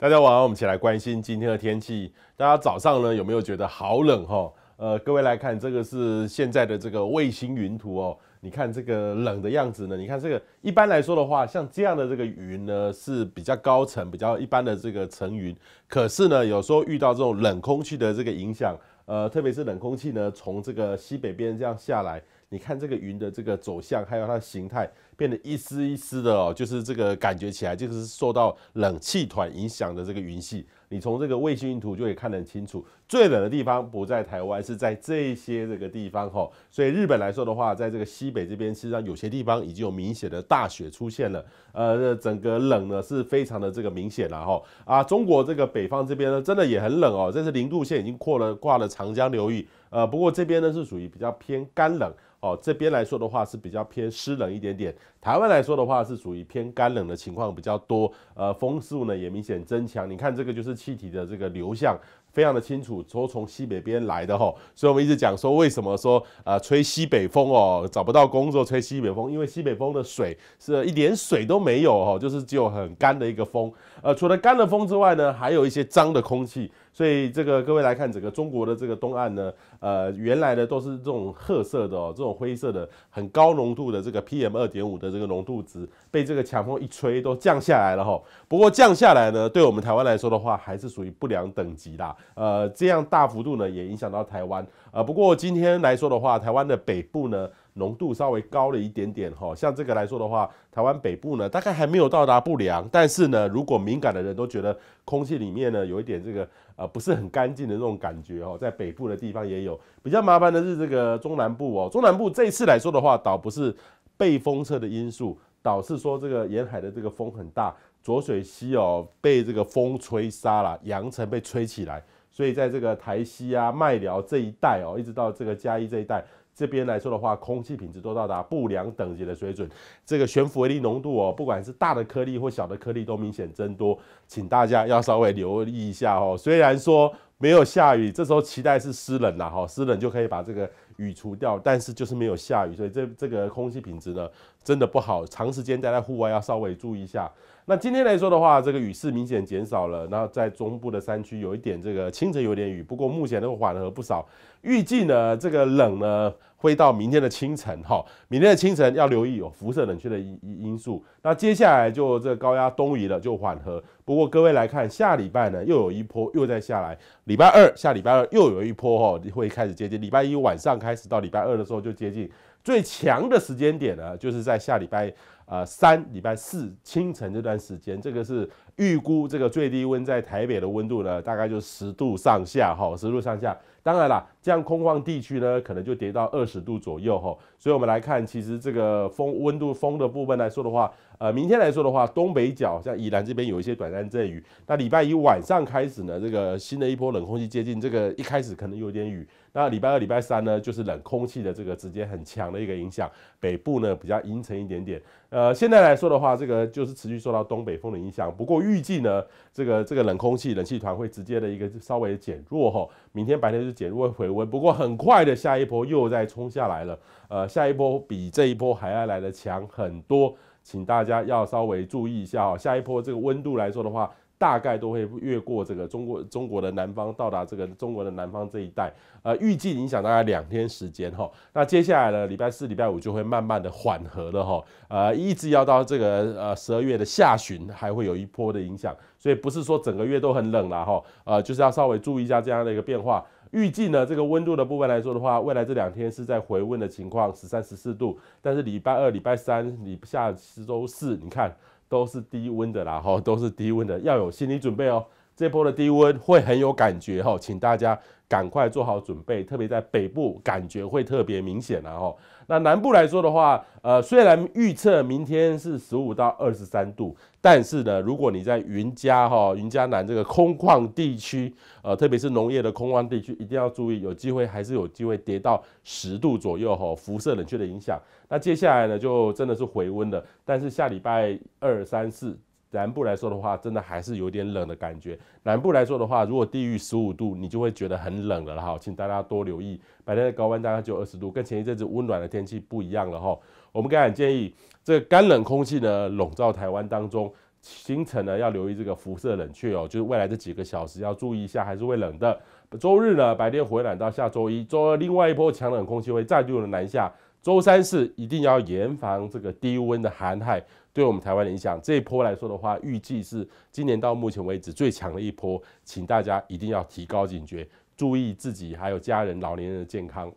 大家晚上我们一起来关心今天的天气。大家早上呢有没有觉得好冷哈？呃，各位来看，这个是现在的这个卫星云图哦。你看这个冷的样子呢？你看这个一般来说的话，像这样的这个云呢是比较高层、比较一般的这个层云。可是呢，有时候遇到这种冷空气的这个影响，呃，特别是冷空气呢从这个西北边这样下来，你看这个云的这个走向，还有它的形态。变得一丝一丝的哦，就是这个感觉起来，就是受到冷气团影响的这个云系。你从这个卫星云图就可以看得很清楚，最冷的地方不在台湾，是在这些这个地方吼。所以日本来说的话，在这个西北这边，实际上有些地方已经有明显的大雪出现了。呃，整个冷呢是非常的这个明显了吼。啊，中国这个北方这边呢，真的也很冷哦。这是零度线已经过了挂了长江流域。呃，不过这边呢是属于比较偏干冷。哦，这边来说的话是比较偏湿冷一点点。台湾来说的话是属于偏干冷的情况比较多，呃，风速呢也明显增强。你看这个就是气体的这个流向。非常的清楚，说从西北边来的哈，所以我们一直讲说为什么说呃吹西北风哦，找不到工作吹西北风，因为西北风的水是一点水都没有哦，就是只有很干的一个风。呃，除了干的风之外呢，还有一些脏的空气。所以这个各位来看整个中国的这个东岸呢，呃，原来的都是这种褐色的哦，这种灰色的很高浓度的这个 PM 二点五的这个浓度值，被这个强风一吹都降下来了哈。不过降下来呢，对我们台湾来说的话，还是属于不良等级啦。呃，这样大幅度呢，也影响到台湾。呃，不过今天来说的话，台湾的北部呢，浓度稍微高了一点点哈。像这个来说的话，台湾北部呢，大概还没有到达不良，但是呢，如果敏感的人都觉得空气里面呢，有一点这个呃不是很干净的那种感觉哦，在北部的地方也有。比较麻烦的是这个中南部哦，中南部这一次来说的话，倒不是被风车的因素，导致说这个沿海的这个风很大。浊水溪哦，被这个风吹沙了，扬尘被吹起来，所以在这个台西啊、麦寮这一带哦，一直到这个嘉义这一带，这边来说的话，空气品质都到达不良等级的水准。这个悬浮微粒浓度哦，不管是大的颗粒或小的颗粒都明显增多，请大家要稍微留意一下哦。虽然说没有下雨，这时候期待是湿冷啦哈，湿冷就可以把这个雨除掉，但是就是没有下雨，所以这这个空气品质呢，真的不好，长时间待在户外要稍微注意一下。那今天来说的话，这个雨势明显减少了。然后在中部的山区有一点这个清晨有点雨，不过目前都缓和不少。预计呢，这个冷呢会到明天的清晨哈。明天的清晨要留意有辐射冷却的因因素。那接下来就这个高压东移了，就缓和。不过各位来看，下礼拜呢又有一波又在下来。礼拜二下礼拜二又有一波哈，会开始接近。礼拜一晚上开开始到礼拜二的时候就接近。最强的时间点呢，就是在下礼拜。呃，三礼拜四清晨这段时间，这个是预估这个最低温在台北的温度呢，大概就十度上下哈，十度上下。当然啦，这样空旷地区呢，可能就跌到二十度左右哈。所以我们来看，其实这个风温度风的部分来说的话，呃，明天来说的话，东北角像宜兰这边有一些短暂阵雨。那礼拜一晚上开始呢，这个新的一波冷空气接近，这个一开始可能有点雨。那礼拜二、礼拜三呢，就是冷空气的这个直接很强的一个影响，北部呢比较阴沉一点点。呃，现在来说的话，这个就是持续受到东北风的影响。不过预预计呢，这个这个冷空气、冷气团会直接的一个稍微减弱哈。明天白天是减弱回温，不过很快的下一波又在冲下来了。呃，下一波比这一波还要来的强很多，请大家要稍微注意一下哦。下一波这个温度来说的话。大概都会越过这个中国中国的南方，到达这个中国的南方这一带，呃，预计影响大概两天时间哈。那接下来呢，礼拜四、礼拜五就会慢慢的缓和了哈，呃，一直要到这个呃十二月的下旬，还会有一波的影响，所以不是说整个月都很冷了哈，呃，就是要稍微注意一下这样的一个变化。预计呢，这个温度的部分来说的话，未来这两天是在回温的情况，十三十四度，但是礼拜二、礼拜三、礼下周四，你看。都是低温的啦，哈，都是低温的，要有心理准备哦。这波的低温会很有感觉哈，请大家赶快做好准备，特别在北部感觉会特别明显了哈。那南部来说的话，呃，虽然预测明天是十五到二十三度，但是呢，如果你在云嘉哈、云嘉南这个空旷地区，呃，特别是农业的空旷地区，一定要注意，有机会还是有机会跌到十度左右哈，辐射冷却的影响。那接下来呢，就真的是回温了，但是下礼拜二、三、四。南部来说的话，真的还是有点冷的感觉。南部来说的话，如果低于十五度，你就会觉得很冷了哈，请大家多留意。白天的高温大概就二十度，跟前一阵子温暖的天气不一样了哈。我们刚才建议，这个干冷空气呢笼罩台湾当中，清晨呢要留意这个辐射冷却哦，就是未来这几个小时要注意一下，还是会冷的。周日呢白天回暖到下周一，周二另外一波强冷空气会再度的南下。周三市一定要严防这个低温的寒害对我们台湾的影响。这一波来说的话，预计是今年到目前为止最强的一波，请大家一定要提高警觉，注意自己还有家人、老年人的健康。